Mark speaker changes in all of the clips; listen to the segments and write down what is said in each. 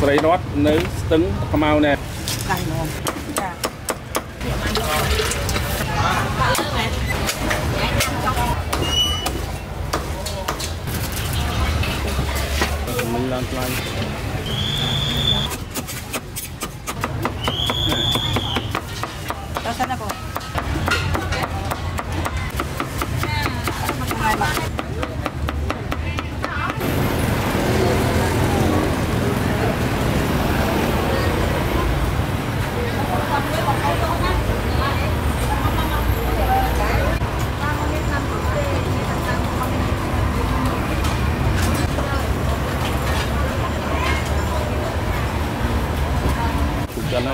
Speaker 1: ស្រីរតនៅស្ទឹងខ្មៅណែ
Speaker 2: កាន់ហ្មងចា
Speaker 1: មិញឡើងថ្លៃ
Speaker 2: តើសិនណាបង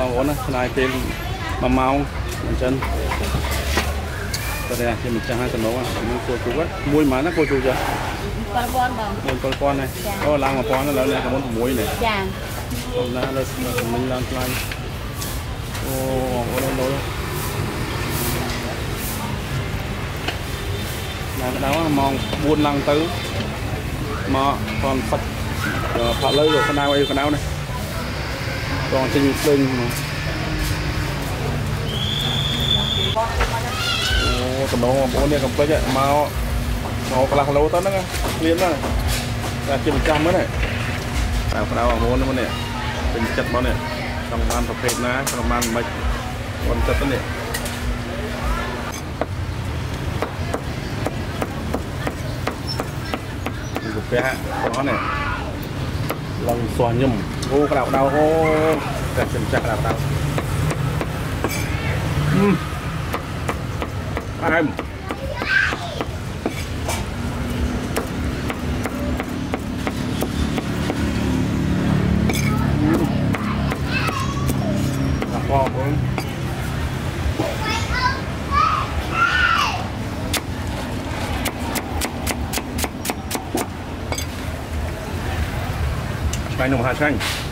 Speaker 1: បងប្អូនណាឆ្ងាយពេល1ម៉ោងអញ្ចឹងតែតែជាម្ចាស់ហើយសំណងហ្នឹងគួរជូគាត់មួយម៉ានណាគួរជូចា
Speaker 2: បងបងបង
Speaker 1: មួយ7000នេះអូឡើង1000ទៅឡើងកមុន6នេះ
Speaker 2: ចា
Speaker 1: អូណាលើមិញឡើងថ្លៃអូបងប្អូនលោកឡើងដល់ម៉ោង4ឡើងទៅមកផនផឹកផាក់លើយកកណ្ដៅអីកណ្ដៅនេះ បងចេញភ្លើងមកអូតំណងបងប្អូននេះកំពេចមកមកកន្លះគីឡូទៅហ្នឹងគ្លៀនហ្នឹងតែជាម្ចាស់មើលនេះតែក្តៅបងប្អូននេះមើលនេះពេញចិត្តមកនេះចង់បានប្រភេទណាចង់បានមិនបងចិត្តទៅនេះនេះកាពះបងនេះឡើងសោះញឹម អូក្តៅក្តៅអូតែជាម្ចាស់ក្តៅក្តៅអឺអែម Meinung wahrscheinlich.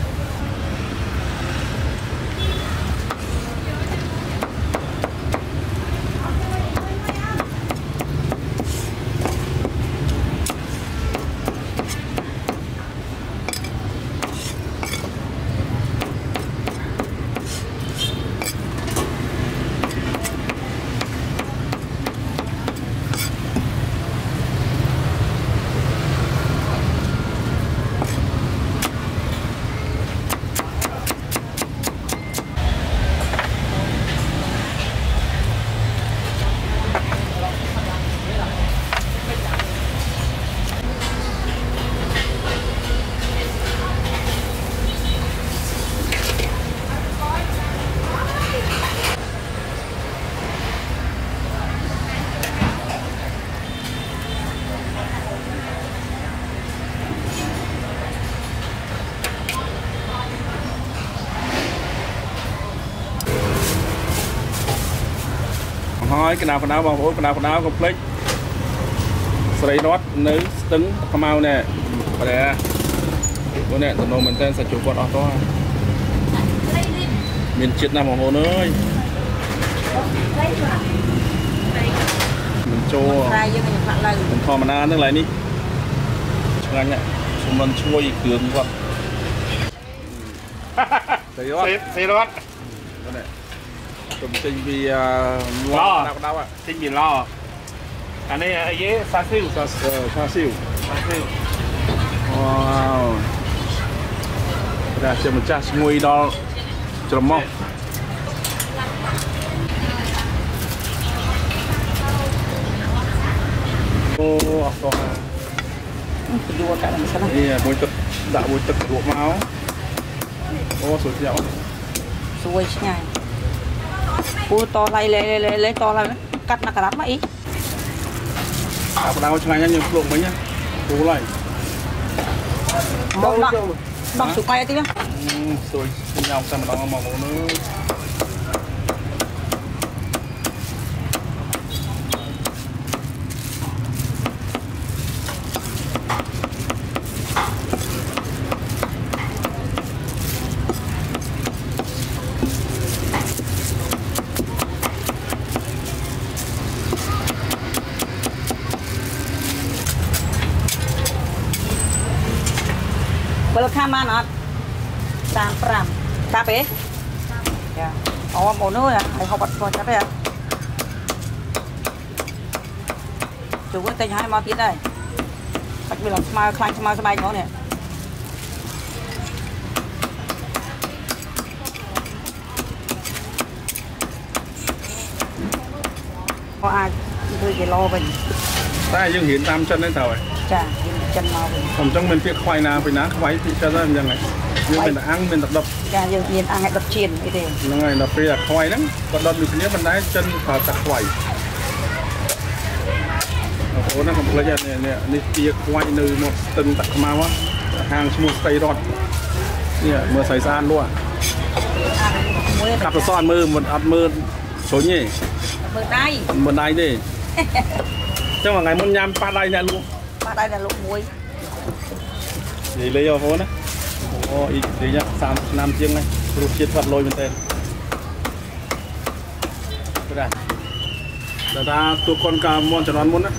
Speaker 1: ហើយកណ្ដៅកណ្ដៅបងប្អូនកណ្ដៅកណ្ដៅកុំភ្លេចស្រីរតនៅស្ទឹងខ្មៅនេះប្រែអូនេះតំណមែនតើសាច់ជូរគាត់អស់តោះមានជាតិណាស់បងប្អូនអើយមិនចូល
Speaker 2: ត្រៃយើងខ្ញុំផាក់លើ
Speaker 1: មិនធម្មតាហ្នឹងឡើយនេះឆ្ងាញ់ណាស់ជំនន់ឈ្ងុយគ្រឿងគាត់ស្រីរត
Speaker 3: សេសេរត់
Speaker 1: នេះទៅ ចេញពីអឺ
Speaker 3: ឡ
Speaker 1: កណ្ដៅកណ្ដៅ
Speaker 3: ទិញមានឡអានេះអីគេសាស៊ីវ
Speaker 1: សាសឆាស៊ីវ
Speaker 3: សាស៊ីវ
Speaker 1: វ៉ាវតែជាម្ចាស់ឈ្ងុយដល់ច្រមុះអូអត់តោះ
Speaker 2: ទៅយួរកាត់មិនសិនណា
Speaker 1: នេះមួយទឹកដាក់មួយទឹកលក់មកអូសួយស្យ៉ាប់
Speaker 2: ស្រួយឆ្ងាញ់ ពូតឡៃលេលេលេតឡៃកាត់ណាក្រាប់មកអី
Speaker 1: ដាក់បដៅឆ្ងាញ់ណាស់យើងភ្លក់មិញណាទូលហើយ
Speaker 2: មកដាក់ដាក់សុកាយអីទៀត
Speaker 1: សួយញ៉ាំតែម្ដងមកមកនោះ
Speaker 2: កទៀតដែរបាច់វាឡើងស្មើខ្លាញ់ស្មើស្បែកហ្មងនេះក៏អាចធ្វើគីឡូវិញ
Speaker 1: តែយើងរៀនតាមចិត្តហ្នឹងតើហើយ
Speaker 2: ចាយើងចិនមកវិញ
Speaker 1: ខ្ញុំចង់មានពាក្យខ្វាយណាពីណាខ្វាយពីចិត្តហ្នឹងអញ្ចឹងហើ យយើងមានតែអាំងមានតែដុត
Speaker 2: ចាយើងមានអាំងឲ្យដុតជៀនអីទេ
Speaker 1: ហ្នឹងហើយដល់ពេលអាខ្វាយហ្នឹងក៏ដុតដូចគ្នាប៉ុន្តែចិនប្រើតែខ្វាយបងប្អូនណាកុំភ្លេចនេះនេះនេះជាខ្វាយនៅមកស្ទឹងតាក់ខ្មៅហាងឈ្មោះស្ទីរតនេះមើលស្អីស្អាតលក់
Speaker 2: អាំងមួយ
Speaker 1: កាប់ប្រសអត់មើលមិនអត់មើលជ្រុញទេ
Speaker 2: មើលដៃ
Speaker 1: មិនដៃទេចឹងមួយថ្ងៃមុនញ៉ាំប៉ាដៃអ្នកលក់
Speaker 2: បាត់ដៃដល់លោកមួយ
Speaker 1: និយាយលេងបងប្អូនណា អូអ៊ីនិយាយ30ឆ្នាំជាងហ្នឹងរសជាតិផាត់លយមែនតើព្រោះដល់ថាទូកូនកាមន់ជំនាន់មុនណា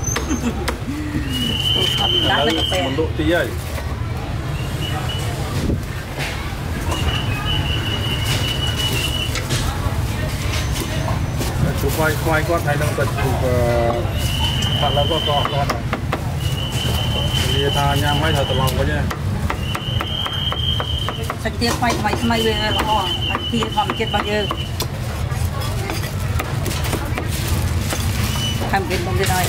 Speaker 2: ទូថតដាក់ទៅកាហ្វេ
Speaker 1: មិនលក់ទីហើយជួបខ្វាយខ្វាយគាត់ហើយនឹងទៅជួបផាត់ឡើងគាត់ក៏គាត់និយាយថាញ៉ាំហើយត្រូវត្រឡប់វិញណា
Speaker 2: សាច់ទាថ្មីថ្មីថ្មីវាល្អសាច់ទាធម្មជាតិរបស់យើងខាំវិញបងទៀតហើយ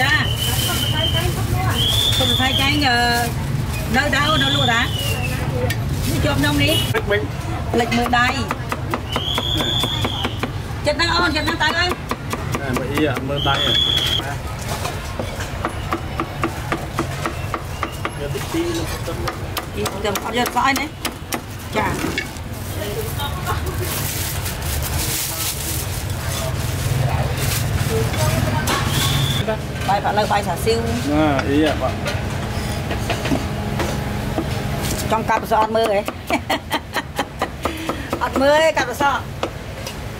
Speaker 2: ចាសុំថៃចាញ់នៅដៅនៅលក់តានេះជាប់នំនេះ
Speaker 1: ពេចវិញ
Speaker 2: ផ្លិចមើលដៃ ចិត្តហ្នឹងអូនចិត្តហ្នឹងតើអើយ
Speaker 1: តែមកអ៊ីអត់មើលដៃទេណាយកទីទីនឹងទៅ
Speaker 2: ពីទៅអត់យកស្អីនេះចាបាយផាក់លើបាយសាស៊ីវ
Speaker 1: ណាអ៊ីបាទ
Speaker 2: ចង់កាត់ប្រសអត់មើលហ៎អត់មើលទេកាត់ប្រសហើយបាត់ហើយញ៉ាំស្គាល់នេះ
Speaker 1: សាច់គាត់
Speaker 2: មិនភ័យទេអូ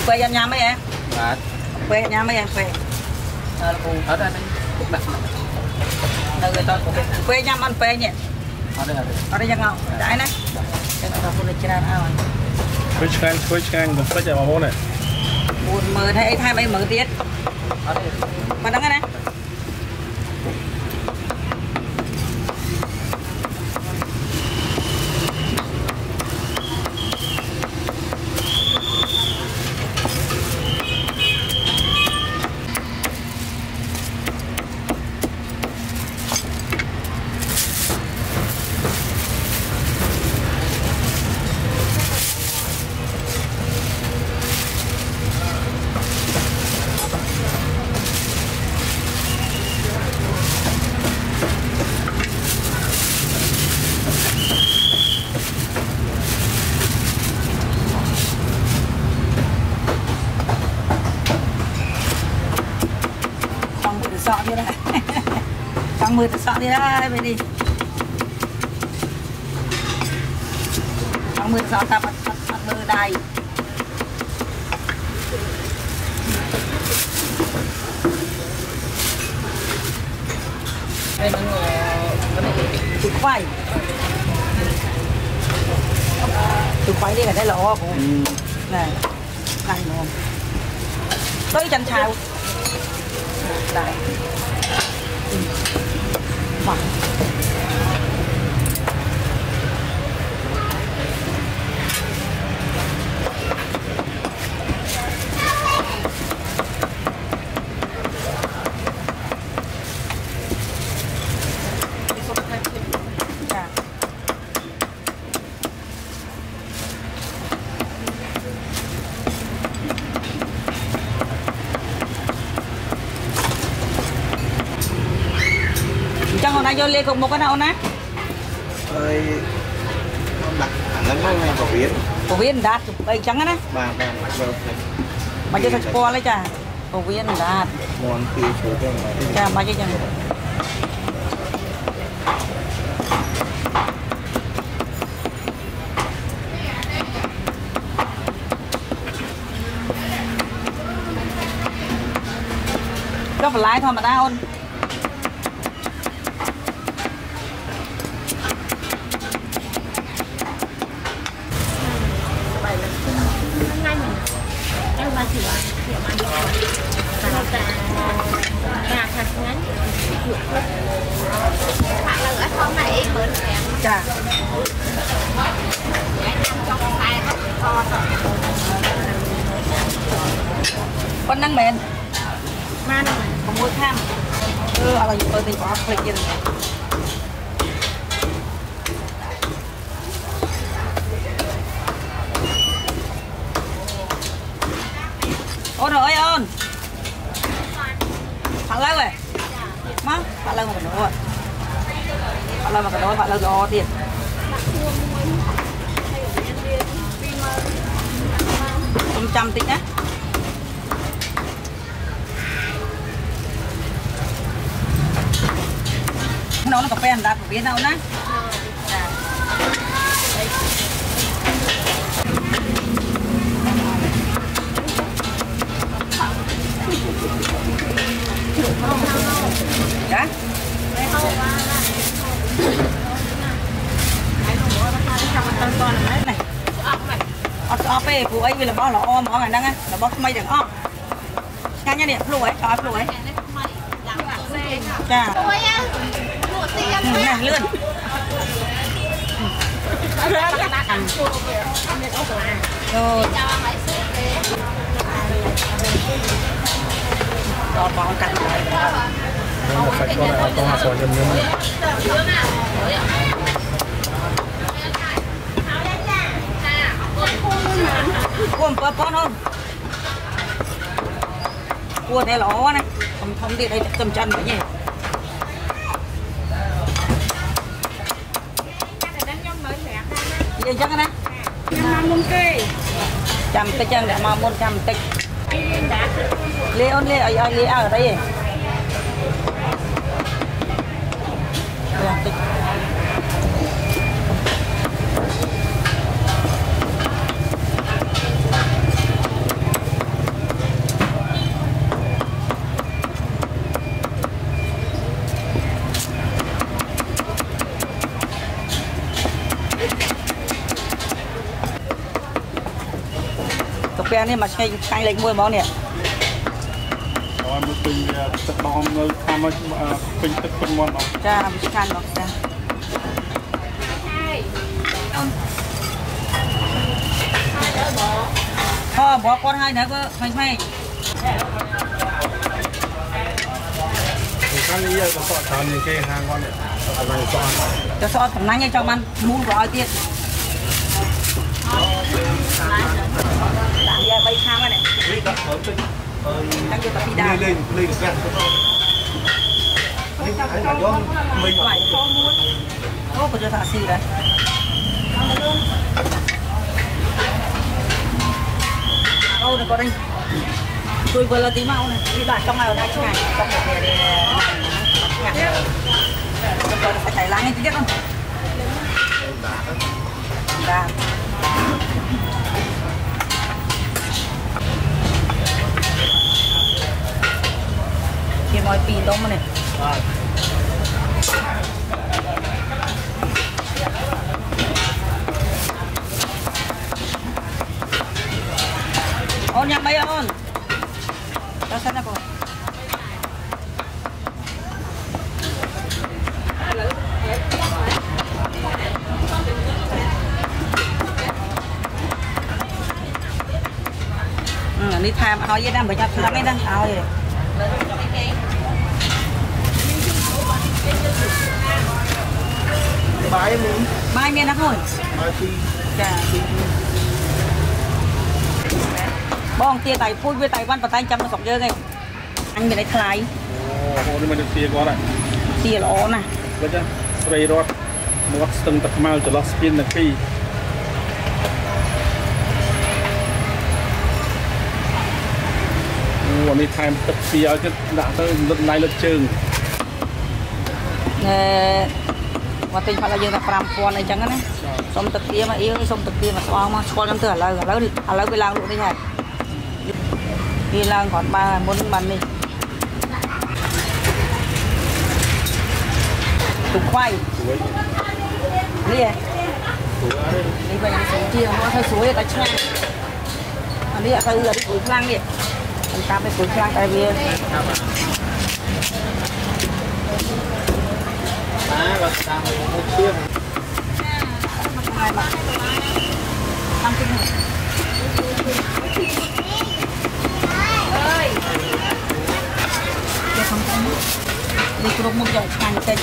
Speaker 2: មិនដាច់ឆ្ងាញ់អូនដាច់ជ្រូកខ្វាយ10000ពេលញ៉ាំអីហ៎
Speaker 3: បាទ
Speaker 2: ពេលញ៉ាំអីហ៎ពេលអើពូ
Speaker 3: អត់ទេទុកដាក់
Speaker 2: នៅទៅតពេលញ៉ាំអត់ពេលនេះ
Speaker 3: អត់ទេអត់
Speaker 2: ទេ
Speaker 3: អត់
Speaker 2: យ៉ា đi đó về đi. Ông mười sáu ta bắt bắt bắt bơ đây đây mình ngồi chụp quay. Chụp quay đi cả ừ. đây lộ cũng này cay luôn tới chân sao đây. 话 ណាយកលេខគ្រប់មុខណាអូនណា
Speaker 4: ហើយដាក់អាហ្នឹងមកប្រវៀន
Speaker 2: ពវៀនដាតអីចឹងណា
Speaker 4: បាទបាទបាទ
Speaker 2: មកយកទៅស្គាល់ទេចាពវៀនដាត
Speaker 4: មន់ពីជ្រូកហ្នឹង
Speaker 2: ចាមកយកចឹងយកបន្លែធម្មតាអូន
Speaker 5: ngay mình em ba thì thì mà đi còn ta ta ta thật ngắn bạn là ở không này ít bữa em
Speaker 2: ចា
Speaker 5: cho con tay hết to rồi
Speaker 2: ប៉ុណ្ណឹងមែន
Speaker 5: ma đâu mà
Speaker 2: 6ខាំអឺឥឡូវយើងបើទៅបោះភ្លេចទៀត អូនអើយអូនផាក់លើហ៎មកផាក់លើមកកណ្ដោផាក់លើមកកណ្ដោផាក់លើល្អទៀតខ្ញុំចាំតិចណា nó nó cà phê anh đặt biết đâu nè dạ này ọt ọt ấy phụ ấy vì là bao là om bỏ ngày đang á là bao mây đừng om ngay nha điện lùi ấy cho lùi ấy cha
Speaker 5: ôi á một tiền
Speaker 2: Ừ, này lươn rồi
Speaker 5: cho mấy số tiền
Speaker 2: đòn bò cạnh lại
Speaker 1: ហ្នឹងសាច់គាត់ឲ្យ nó một sạch con này con hạt
Speaker 2: sỏi nhầm nhầm này cuồng bơ con không cuồng này ló này không không đi đây tầm chân vậy nhỉ đi chắc nè chăm cái chân đã mà muốn chăm tích Leon Leon ở đây កាហ្វេនេះមកឆ្ងាញ់ឆ្ងាញ់លេខ1ហ្មងនេះ
Speaker 1: ឲ្យមកពេញទឹកដមនៅខាងមកពេញទឹកពេញមាត់អស់
Speaker 2: ចាវាឆ្ងាញ់មកចាអូបបគាត់ឲ្យនៅធ្វើថ្មីថ្មី
Speaker 1: ខាងនេះយកទៅសក់ច្រើនជាងគេខាងគាត់នេះឲ្យសក់
Speaker 2: ទៅសអត់សំណាញ់ឲ្យចង់បានមូលក៏ឲ្យទៀត ដាក់យក3ខាំហ្នឹង
Speaker 4: នេះដាក់ទៅទឹកអឺ
Speaker 2: តាំងយកតាពីដា
Speaker 4: លេងលេងកាត់នេះហើយដាក់យកមិន
Speaker 2: បាយអូក៏យកថាស៊ីដែរអូនគាត់នេះជួយវល់ទីមកណានេះដាក់ចង់ឲ្យដាក់ឆ្ងាញ់ចង់តែឆ្ងាញ់គាត់តែតែឡើងនេះទៀតអូនដាក់ กี่ร้อยปีต้มมาเนี่ยโอนยังไม่โอนเราฉันนะกู đi tham ao với đang bởi cho lắm ấy đang ao vậy
Speaker 4: បាយនេះ
Speaker 2: បាយមានណាខ្លួន
Speaker 4: បាយពី
Speaker 2: ចាបងទាតៃពូជវាតៃវ៉ាន់បតែងចាំនៅស្រុកយើងឯងអញមានអីថ្លៃ
Speaker 1: អូហូរនេះមិនទៅទាគាត់ហើយ
Speaker 2: ទាល្អណាស់
Speaker 1: អវិចស្រីរត់មាត់ស្ទឹងទឹកខ្មៅចន្លោះស្ពាននគីអូអានេះថែមទឹកពីឲ្យទៀតដាក់ទៅលឹកដៃលឹកជើង
Speaker 2: ណែ មកទិញផាត់ឲ្យយើងថា5000អីចឹងណាសុំទឹកទាមកអៀងសុំទឹកទាមកស្អងមកឆ្កល់ខ្ញុំទៅឥឡូវឥឡូវឥឡូវវាឡើងលក់នេះហើយវាឡើងគ្រាន់បើមុនបាននេះទុកខ្វៃ
Speaker 1: ស្រួយ
Speaker 2: នេះ
Speaker 1: ស្រួយអត់ទេ
Speaker 2: នេះវិញសុំជាមកទៅស្រួយតែឆ្ងាញ់អានេះអត់ទៅអានេះស្រួយខ្លាំងនេះខ្ញុំតាមទៅស្រួយខ្លាំងតែវា
Speaker 4: ណាគាត់តាមមកឈៀម
Speaker 2: ហើយមកតាមទីនេះអើយយកខាងនេះនេះគ្រប់មុខយកឆ្ងាញ់តិច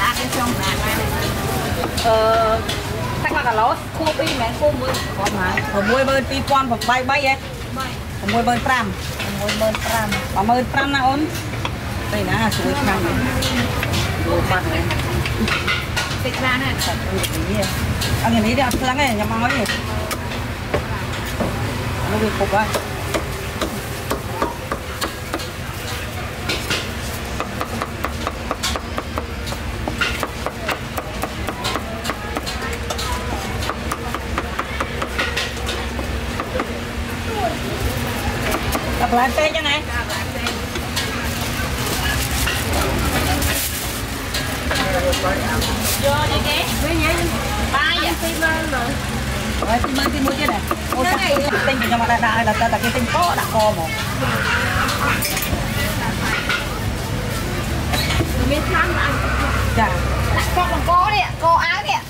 Speaker 2: ដាក់គេចង់ដាក់បានអឺតែគាត់កាឡូគួរពីរមិនមែនគួរមួយគាត់មក62000 2008ហ៎65000 65000ណាអូនទៅណាស្រួយខ្លាំងណាស់ดูបាត់ហ្នឹ Tekrar này. Anh em đi ăn sáng này, nhắm máu đi. Nó bị cục rồi. Tập lại xe cho này.
Speaker 5: Vô đi ghé. Mấy nhá. Ba vậy. Tim lên mà.
Speaker 2: Tim lên tim mua chứ này. Ô sao cho mà đã đã là cái tim có đã co mà.
Speaker 5: Mình thăm ăn.
Speaker 2: Dạ.
Speaker 5: Đặt co bằng co đi ạ, áo đi ạ.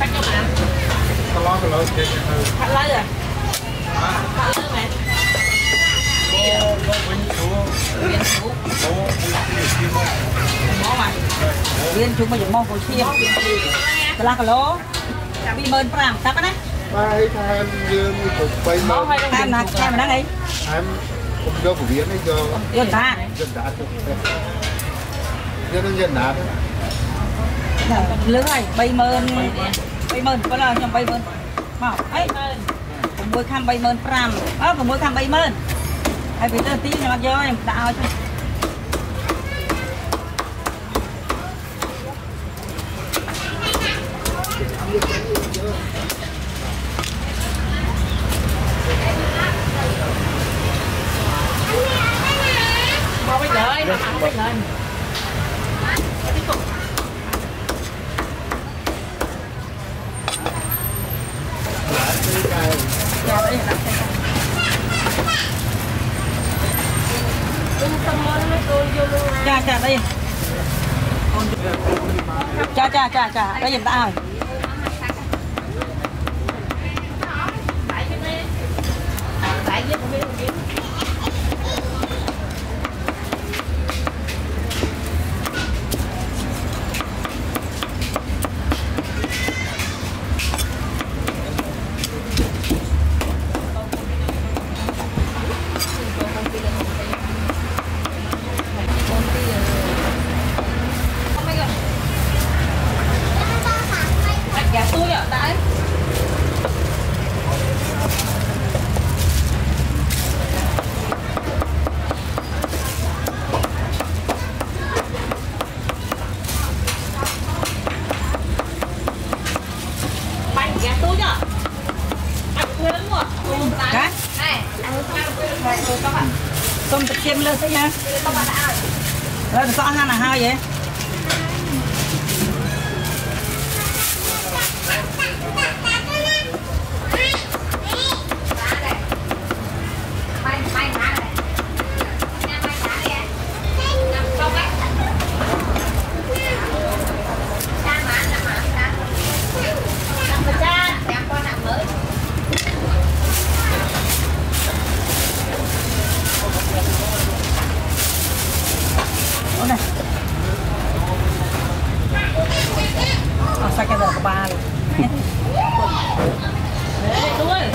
Speaker 4: Cắt cho mà.
Speaker 2: Cắt lấy rồi.
Speaker 5: Cắt lấy rồi.
Speaker 4: មានជុំមកយ៉ាងមក
Speaker 2: គោឈៀងកន្លះគីឡូ25000តាប់ណាបាទ
Speaker 4: ហើយថែមយើង8ម៉ឺនថែមណា
Speaker 2: ថែមហ្នឹង
Speaker 4: អីថែមខ្ញុំយកពវៀននេះយកយកតាយកតាទៅយកនឹងយក
Speaker 2: ណាលើហើយ30000 30000ប៉ុណ្ណាខ្ញុំ30000មកអី6ខាំ35000អឺ6ខាំ30000 ហើយវាទៅទីខ្ញុំអត់
Speaker 5: យកខ្ញុំដាក់ឲ្យ Dạ, dạ.
Speaker 2: Chà chà chà Đây giùm ta rồi